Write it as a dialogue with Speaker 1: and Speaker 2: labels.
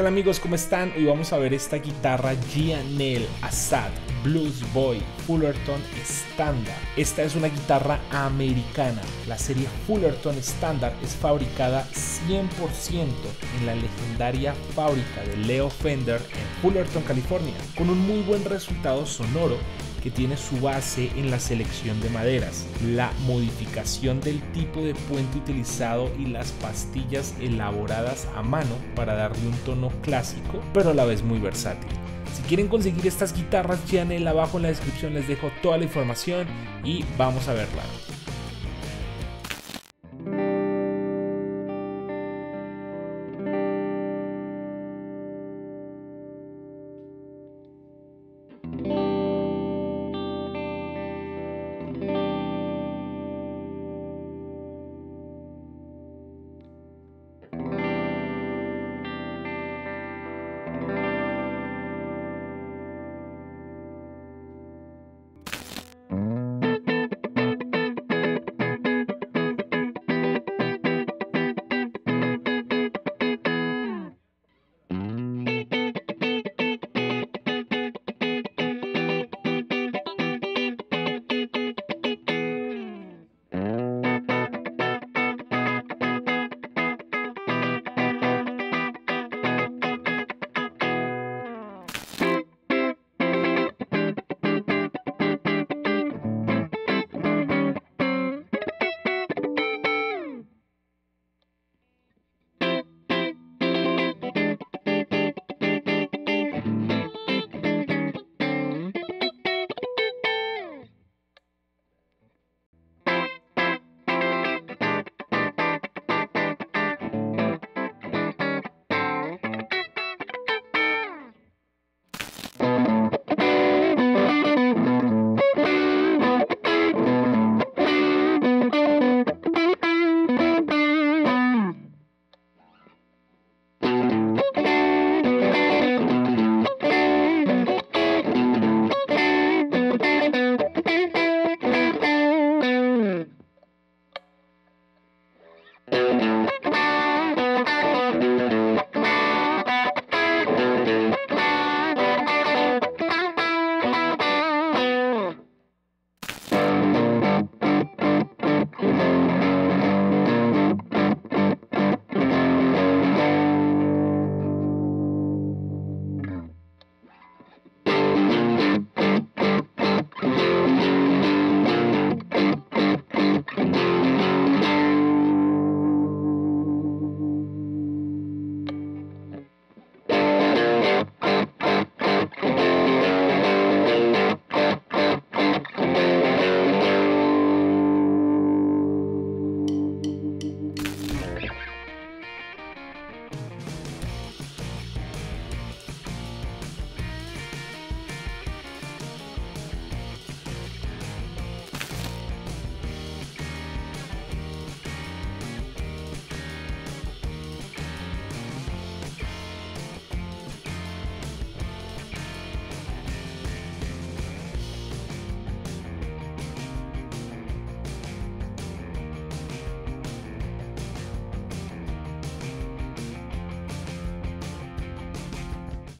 Speaker 1: tal amigos? ¿Cómo están? Hoy vamos a ver esta guitarra Gianel Assad Blues Boy Fullerton Standard. Esta es una guitarra americana. La serie Fullerton Standard es fabricada 100% en la legendaria fábrica de Leo Fender en Fullerton, California, con un muy buen resultado sonoro que tiene su base en la selección de maderas, la modificación del tipo de puente utilizado y las pastillas elaboradas a mano para darle un tono clásico, pero a la vez muy versátil. Si quieren conseguir estas guitarras, el abajo en la descripción les dejo toda la información y vamos a verla.